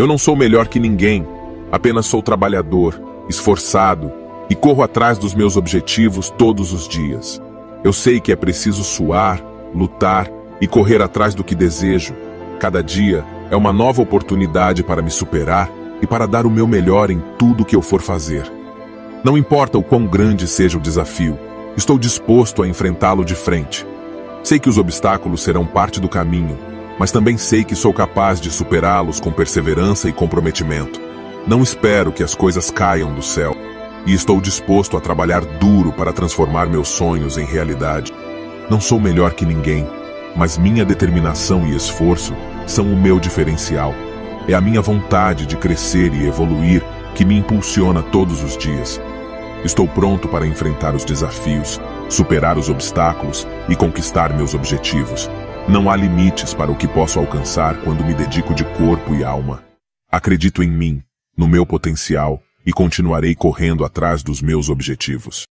Eu não sou melhor que ninguém, apenas sou trabalhador, esforçado e corro atrás dos meus objetivos todos os dias. Eu sei que é preciso suar, lutar e correr atrás do que desejo. Cada dia é uma nova oportunidade para me superar e para dar o meu melhor em tudo que eu for fazer. Não importa o quão grande seja o desafio, estou disposto a enfrentá-lo de frente. Sei que os obstáculos serão parte do caminho, mas também sei que sou capaz de superá-los com perseverança e comprometimento. Não espero que as coisas caiam do céu, e estou disposto a trabalhar duro para transformar meus sonhos em realidade. Não sou melhor que ninguém, mas minha determinação e esforço são o meu diferencial. É a minha vontade de crescer e evoluir que me impulsiona todos os dias. Estou pronto para enfrentar os desafios, superar os obstáculos e conquistar meus objetivos. Não há limites para o que posso alcançar quando me dedico de corpo e alma. Acredito em mim, no meu potencial e continuarei correndo atrás dos meus objetivos.